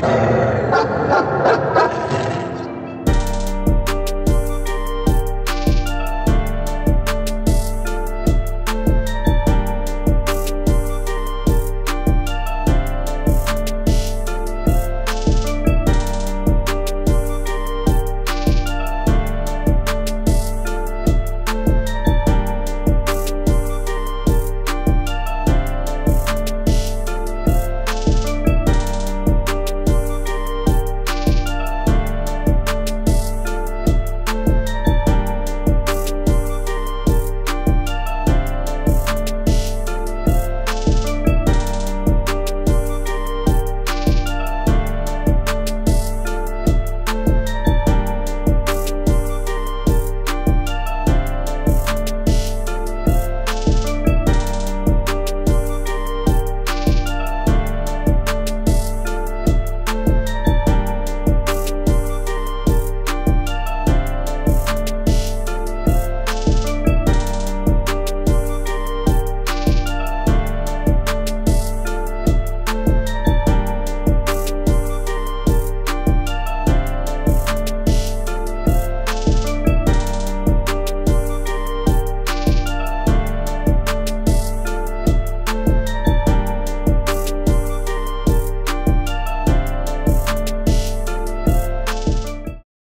Ha ha ha!